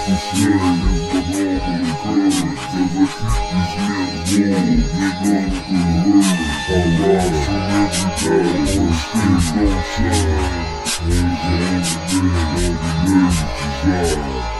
Like I said, you. got all the regrets Cause I keep these men warm Nigga, I'm gonna I'm out from everybody stay gon' shine I'm the only man on the name